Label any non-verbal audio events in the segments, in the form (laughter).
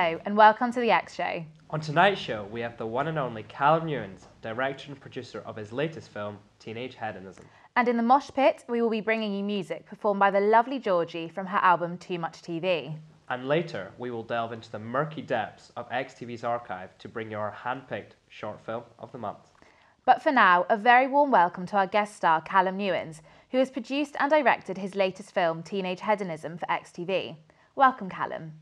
Hello, and welcome to The EXE Show. On tonight's show, we have the one and only Callum Newens, director and producer of his latest film, Teenage Hedonism. And in the mosh pit, we will be bringing you music performed by the lovely Georgie from her album Too Much TV. And later, we will delve into the murky depths of XTV's archive to bring you our hand-picked short film of the month. But for now, a very warm welcome to our guest star, Callum Newens, who has produced and directed his latest film, Teenage Hedonism, for XTV. Welcome, Callum.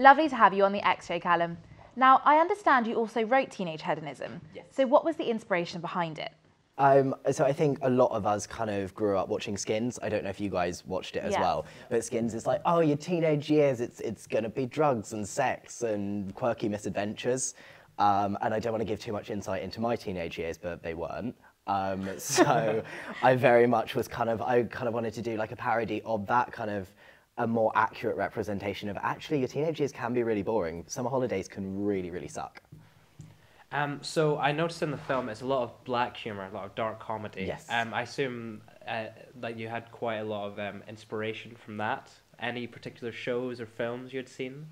Lovely to have you on the EXE Show, Callum. Now, I understand you also wrote Teenage Hedonism. Yes. So, what was the inspiration behind it? Um, so I think a lot of us kind of grew up watching Skins. I don't know if you guys watched it as Yeah. well, but Skins is like, oh, your teenage years, it's it's gonna be drugs and sex and quirky misadventures. Um, and I don't want to give too much insight into my teenage years, but they weren't. Um, (laughs) so I very much was kind of I kind of wanted to do like a parody of that kind of a more accurate representation of actually your teenage years can be really boring. Summer holidays can really really suck. Um, so I noticed in the film it's a lot of black humor, a lot of dark comedy. Yes. Um, I assume uh, that you had quite a lot of um, inspiration from that. Any particular shows or films you'd seen?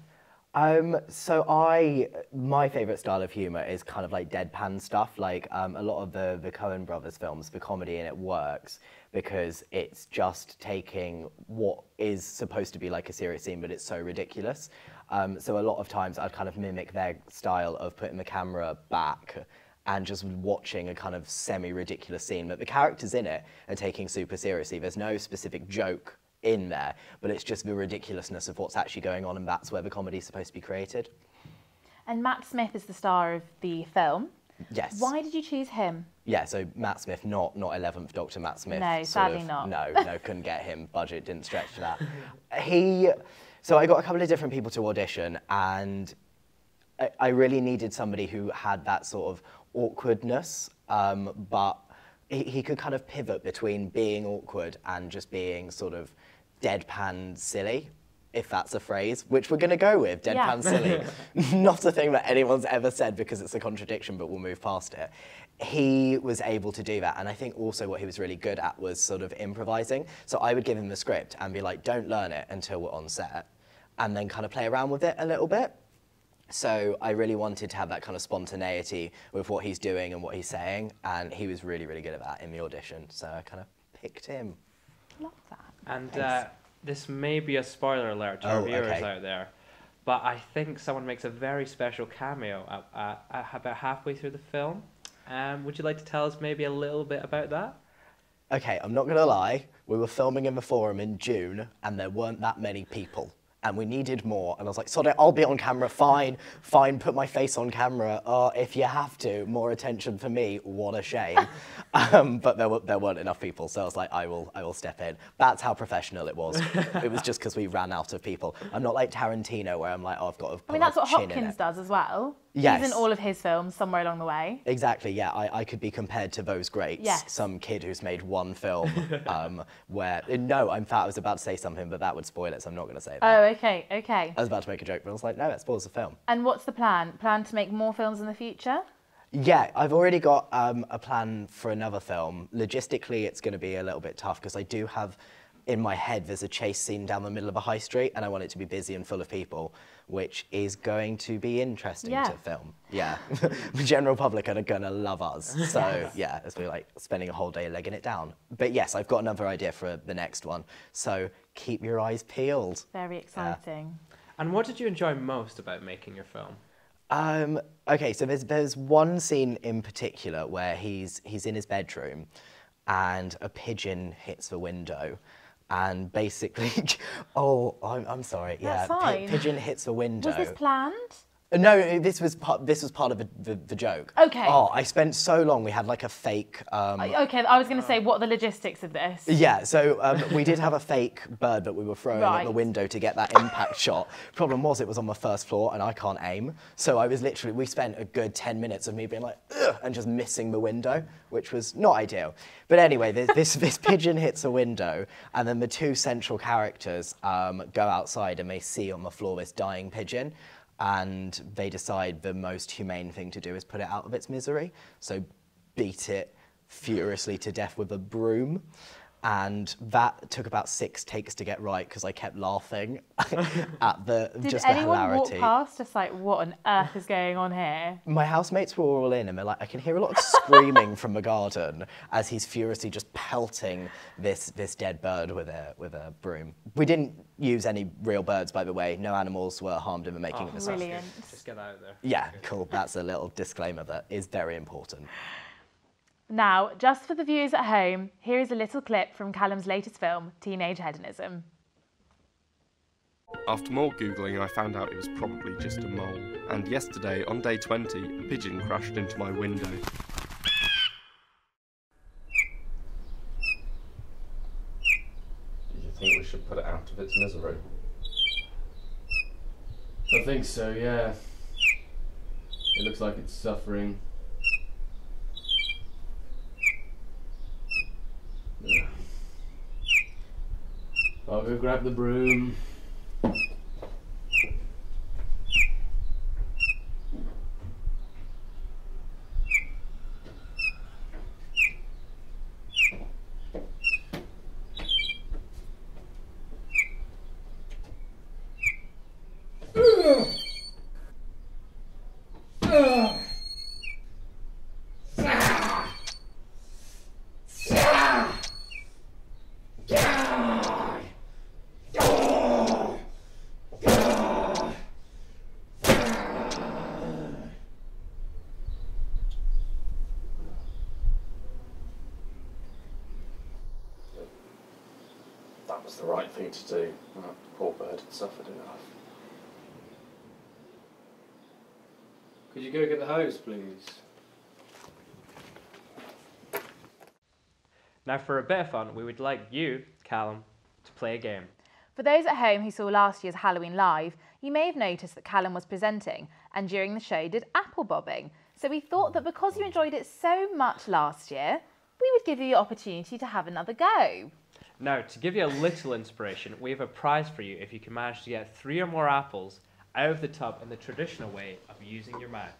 Um, so I, my favorite style of humor is kind of like deadpan stuff. Like um, a lot of the the Coen Brothers films, the comedy in it works because it's just taking what is supposed to be like a serious scene, but it's so ridiculous. Um, so a lot of times I'd kind of mimic their style of putting the camera back and just watching a kind of semi-ridiculous scene. But the characters in it are taking super seriously. There's no specific joke in there, but it's just the ridiculousness of what's actually going on, and that's where the comedy's supposed to be created. And Matt Smith is the star of the film. Yes. Why did you choose him? Yeah, so Matt Smith, not not 11th Doctor Matt Smith. No, sadly of- not. No, (laughs) no, couldn't get him. Budget didn't stretch to that. he, so I got a couple of different people to audition, and I, I really needed somebody who had that sort of awkwardness, um, but he, he could kind of pivot between being awkward and just being sort of deadpan silly, if that's a phrase, which we're going to go with, deadpan Yeah. silly. (laughs) (laughs) Not a thing that anyone's ever said because it's a contradiction, but we'll move past it. He was able to do that, and I think also what he was really good at was sort of improvising. So I would give him the script and be like, don't learn it until we're on set, and then kind of play around with it a little bit. So I really wanted to have that kind of spontaneity with what he's doing and what he's saying, and he was really, really good at that in the audition. So I kind of picked him. Love that. And uh, this may be a spoiler alert to our Oh, viewers okay. out there, but I think someone makes a very special cameo at, at, at about halfway through the film. Um, would you like to tell us maybe a little bit about that? Okay, I'm not gonna lie. We were filming in the forum in June, and there weren't that many people, and we needed more. And I was like, "Sorry, I'll be on camera. Fine, fine. Put my face on camera. Oh, if you have to, more attention for me. What a shame." (laughs) um, but there were there weren't enough people, so I was like, "I will, I will step in." That's how professional it was. (laughs) it was just because we ran out of people. I'm not like Tarantino, where I'm like, "Oh, I've got to." I mean, that's what Hopkins does as well. He's Yes. in all of his films somewhere along the way. Exactly, yeah. I, I could be compared to those greats. Yes. Some kid who's made one film (laughs) um, where. No, in fact, I was about to say something, but that would spoil it, so I'm not going to say that. Oh, okay, okay. I was about to make a joke, but I was like, no, that spoils the film. And what's the plan? Plan to make more films in the future? Yeah, I've already got um, a plan for another film. Logistically, it's going to be a little bit tough because I do have in my head there's a chase scene down the middle of a high street, and I want it to be busy and full of people, which is going to be interesting Yeah. to film. Yeah, (laughs) the general public are going to love us. So yeah, as we're like spending a whole day legging it down. But yes, I've got another idea for the next one. So keep your eyes peeled. Very exciting. And what did you enjoy most about making your film? Um, okay, so there's there's one scene in particular where he's he's in his bedroom, and a pigeon hits the window, and basically, (laughs) oh, I'm, I'm sorry, yeah, That's pi- fine. pigeon hits the window. Was this planned? No, this was part. This was part of the, the, the joke. Okay. Oh, I spent so long. We had like a fake. Um, Okay, I was going to say, what are the logistics of this? yeah, so um, we did have a fake bird that we were throwing at the window to get that impact (laughs) shot. Problem was, it was on the first floor and I can't aim. So I was literally, we spent a good 10 minutes of me being like, Ugh, and just missing the window, which was not ideal. But anyway, this, this, this (laughs) pigeon hits a window, and then the two central characters um, go outside and they see on the floor this dying pigeon. And they decide the most humane thing to do is put it out of its misery. So beat it furiously to death with a broom. And that took about six takes to get right because I kept laughing (laughs) at the Did just the anyone walk past just like, what on earth is going on here? My housemates were all in, and they're like, I can hear a lot of screaming from the garden as he's furiously just pelting this this dead bird with a with a broom. We didn't use any real birds, by the way. No animals were harmed in the making oh, of this. that's. Brilliant. Just get that out there. Yeah, cool. That's a little disclaimer that is very important. Now, just for the viewers at home, here is a little clip from Callum's latest film, Teenage Hedonism. After more Googling, I found out it was probably just a mole. And yesterday, on day 20, a pigeon crashed into my window. Do you think we should put it out of its misery? I think so, yeah. It looks like it's suffering. Go grab the broom. Was the right thing to do. That poor bird had suffered enough. Could you go get the hose, please? Now, for a bit of fun, we would like you, Callum, to play a game. For those at home who saw last year's Halloween Live, you may have noticed that Callum was presenting and during the show did apple bobbing. So we thought that because you enjoyed it so much last year, we would give you the opportunity to have another go. Now, to give you a little inspiration, we have a prize for you if you can manage to get three or more apples out of the tub in the traditional way of using your mouth.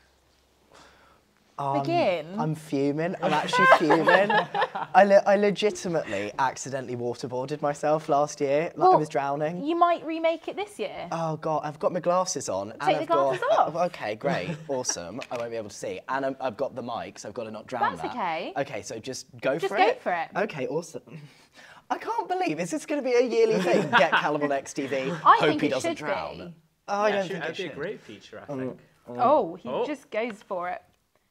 Um, Begin. I'm fuming. I'm actually fuming. (laughs) I, le- I legitimately accidentally waterboarded myself last year. Like I was drowning. You might remake it this year. Oh god, I've got my glasses on. and Take the I've got, glasses off. Okay, great, (laughs) awesome. I won't be able to see, and I'm, I've got the mic, so I've got to not drown That's that. okay. Okay, so just go Just for go it. for it. Okay, awesome. I can't believe is this going to be a yearly thing? (laughs) Get Callum on XTV. I hope think he it doesn't should drown. be. Oh, I Yeah, don't should- think that'd it be a great feature, I think. Oh, he Oh. just goes for it.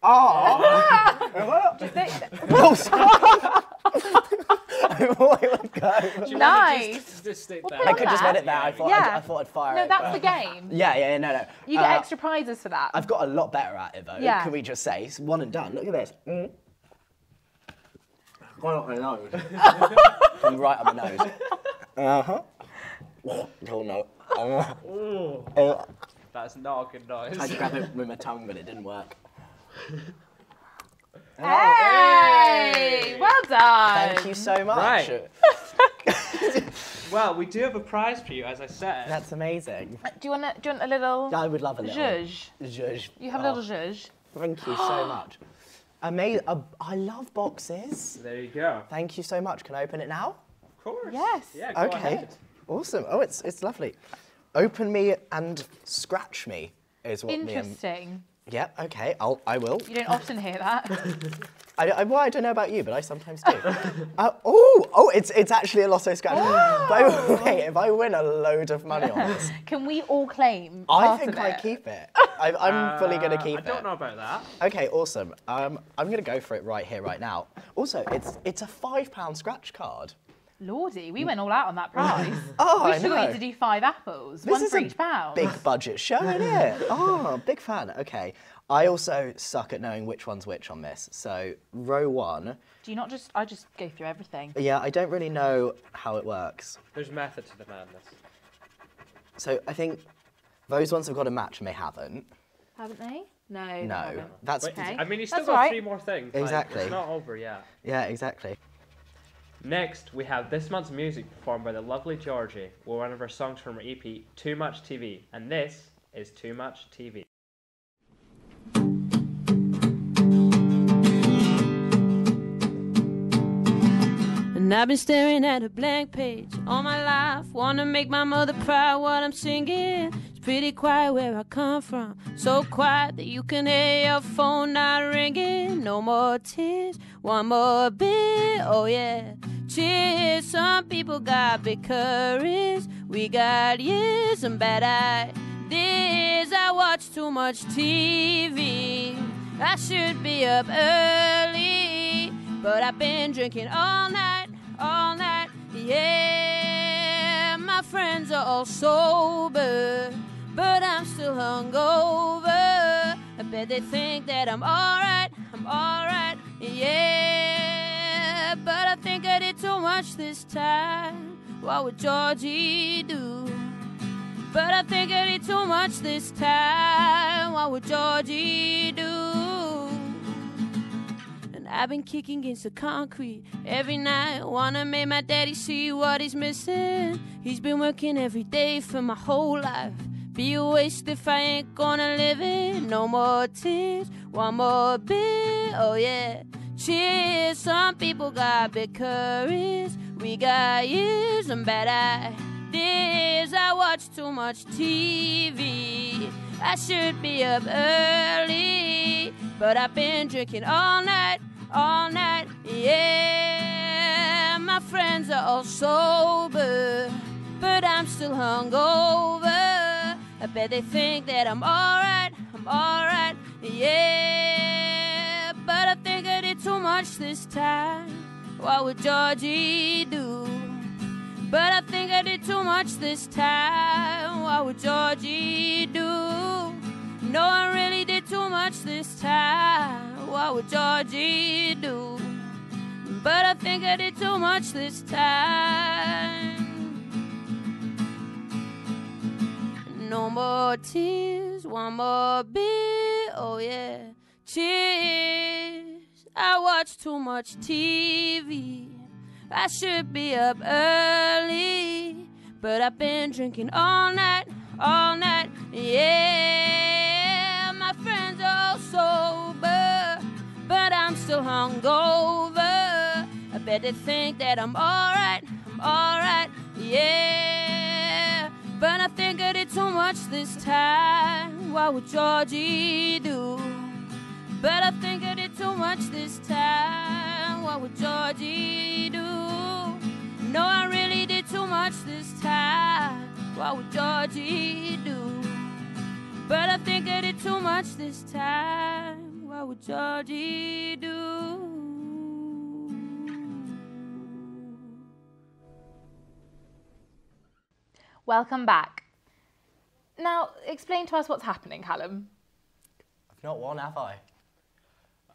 Oh, Just go- oh stop! I thought it would go. nice. Just, just stick Well, I could just that. let it there. I thought, Yeah. I'd, I thought I'd fire No, it. that's the (laughs) game. Yeah, yeah, yeah, no, no. You get Uh, extra prizes for that. I've got a lot better at it though. Yeah. Can we just say it's one and done? Look at this. Mm. Why not my nose? (laughs) Come right up my nose. Uh huh. Oh no. Uh, That's not a good noise. I grabbed it with my tongue, but it didn't work. (laughs) Hey, well done. Thank you so much. Right. (laughs) well, we do have a prize for you, as I said. That's amazing. Do you want a, do you want a little I would love a little. zhuzh? Zhuzh. You have Oh, a little zhuzh. Thank you so (gasps) much. Amazing. Uh, I love boxes. There you go. Thank you so much. Can I open it now? Of course. Yes. Yeah, go Okay. ahead. Awesome. Oh, it's it's lovely. Open me and scratch me is what me and Interesting. Yeah, okay, I'll, I will. You don't often hear that. (laughs) I, I, well, I don't know about you, but I sometimes do. (laughs) uh, oh, oh, it's it's actually a lotto scratch. By the way, if I win a load of money on this, (laughs) Can we all claim I think of I keep it. (laughs) I, I'm fully going to keep it. I don't it. know about that. Okay, awesome. Um, I'm going to go for it right here, right now. Also, it's it's a five pound scratch card. Lordy, we went all out on that prize. Oh, we I should have know. got you to do five apples, This one is for a each pound. Big budget show, isn't it? Oh, big fan. Okay. I also suck at knowing which one's which on this. So, row one. Do you not just? I just go through everything. Yeah, I don't really know how it works. There's method to the madness. So, I think those ones have got a match and they haven't. Haven't they? No. No, haven't. that's Wait, Okay. I mean, you still That's got all right. three more things. like, Exactly. it's not over yet. yeah, exactly. Next, we have this month's music performed by the lovely Georgie, with one of her songs from her EP, Too Much TV, and this is Too Much TV. And I've been staring at a blank page all my life. Wanna make my mother proud what I'm singing. It's pretty quiet where I come from. So quiet that you can hear your phone not ringing. No more tears, one more beer, oh yeah. Cheers, some people got big careers. We got years and bad ideas. I watch too much TV. I should be up early, but I've been drinking all night, all night. Yeah, my friends are all sober, but I'm still hungover. I bet they think that I'm alright, I'm alright. Yeah, but I think I did too much this time. What would Georgie do? But I think I did too much this time. What would Georgie do? I've been kicking against the concrete every night. Wanna make my daddy see what he's missing. He's been working every day for my whole life. Be a waste if I ain't gonna live it. No more tears, one more beer, Oh yeah. Cheers, some people got big careers. We got years and bad ideas. I watch too much TV. I should be up early, but I've been drinking all night, all night. Yeah, my friends are all sober, but I'm still hungover. I bet they think that I'm alright, I'm alright. Yeah, but I think I did too much this time. What would Georgie do? But I think I did too much this time. What would Georgie do? No, I really did too much this time. What would Georgie do? But I think I did too much this time. No more tears, one more beer, oh yeah. Cheers. I watch too much TV. I should be up early, but I've been drinking all night, all night. Yeah, my friends are all sober, still hungover. I bet they think that I'm alright, I'm alright. Yeah, but I think I did too much this time. What would Georgie do? But I think I did too much this time. What would Georgie do? No, I really did too much this time. What would Georgie do? But I think I did too much this time. What would Georgie do? Welcome back. Now, explain to us what's happening, Callum. I've not won, have I?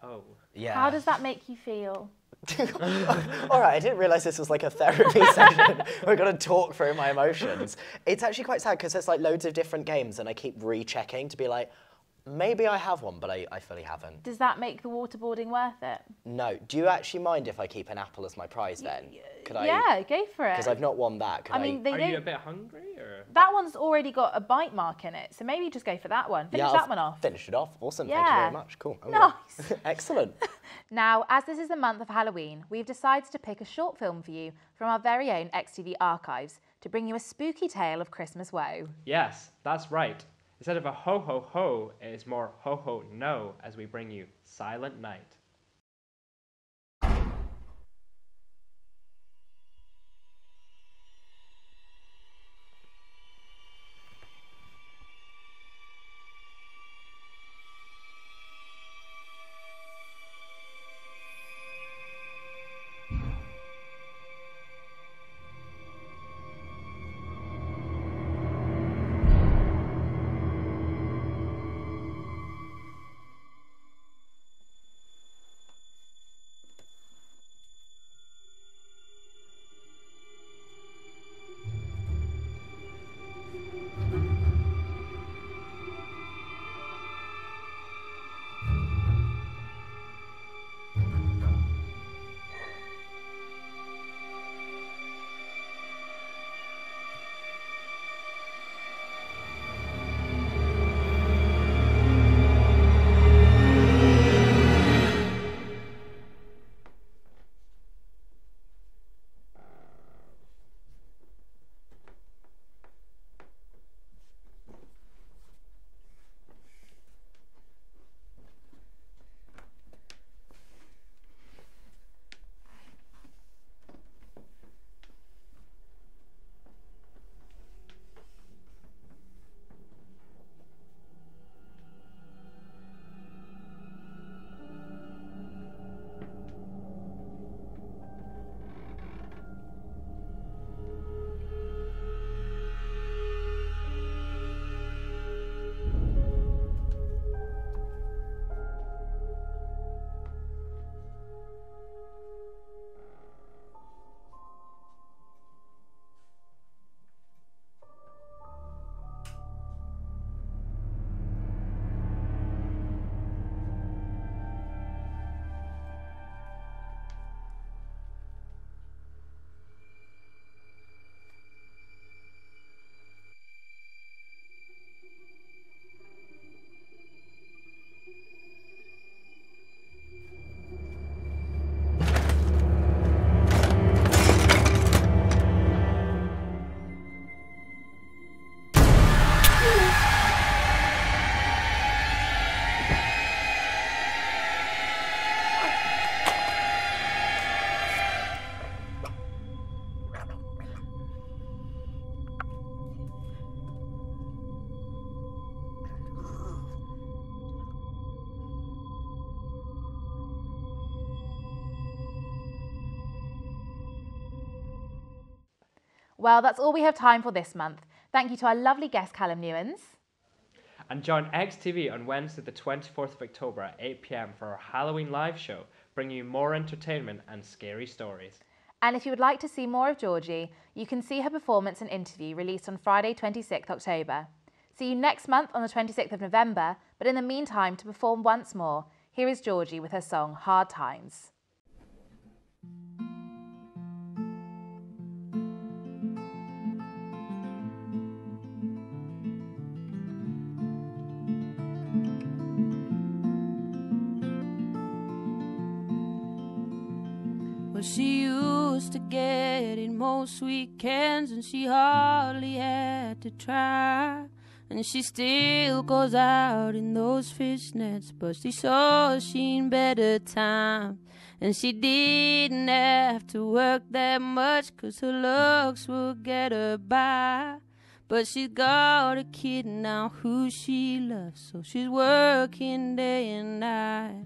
Oh. Yeah. How does that make you feel? (laughs) All right, I didn't realise this was like a therapy (laughs) session. We're going to talk through my emotions. It's actually quite sad because there's like loads of different games and I keep rechecking to be like, maybe I have one, but I, I fully haven't. Does that make the waterboarding worth it? No. Do you actually mind if I keep an apple as my prize then? Could I? yeah, go for it. Because I've not won that. Could I mean, they Are don't. you a bit hungry or? That one's already got a bite mark in it, so maybe just go for that one. Finish yeah, I'll that one off. Finish it off. Awesome. Thank you Yeah. very much. Cool. Oh, I will. Nice. (laughs) Excellent. (laughs) Now, as this is the month of Halloween, we've decided to pick a short film for you from our very own XTV archives to bring you a spooky tale of Christmas woe. Yes, that's right. Instead of a ho ho ho, it is more ho ho no as we bring you Silent Night. Well, that's all we have time for this month. Thank you to our lovely guest, Callum Newens. And join XTV on Wednesday, the 24th of October at 8 pm for our Halloween live show, bringing you more entertainment and scary stories. And if you would like to see more of Georgie, you can see her performance and interview released on Friday, 26th October. See you next month on the 26th of November, but in the meantime, to perform once more, here is Georgie with her song Hard Times. Most weekends, and she hardly had to try. And she still goes out in those fishnets, but she saw seen better times. And she didn't have to work that much, cause her looks would get her by. But she's got a kid now who she loves, so she's working day and night.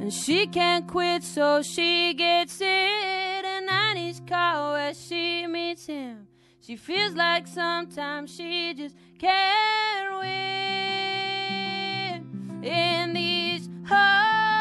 And she can't quit, so she gets it. And in his car where she meets him. She feels like sometimes she just can't win in these hard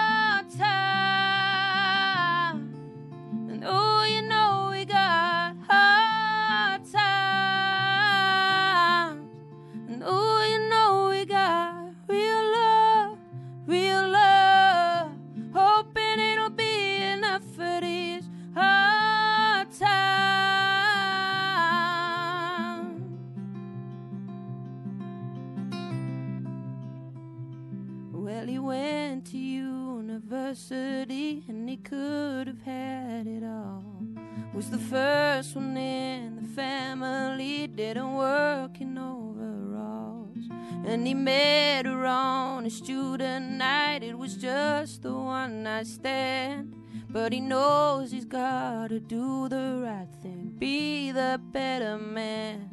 And he met her on a student night, it was just the one night stand. But he knows he's gotta do the right thing, be the better man.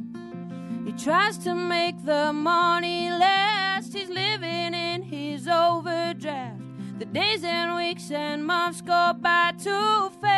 He tries to make the money last. He's living in his overdraft. The days and weeks and months go by too fast.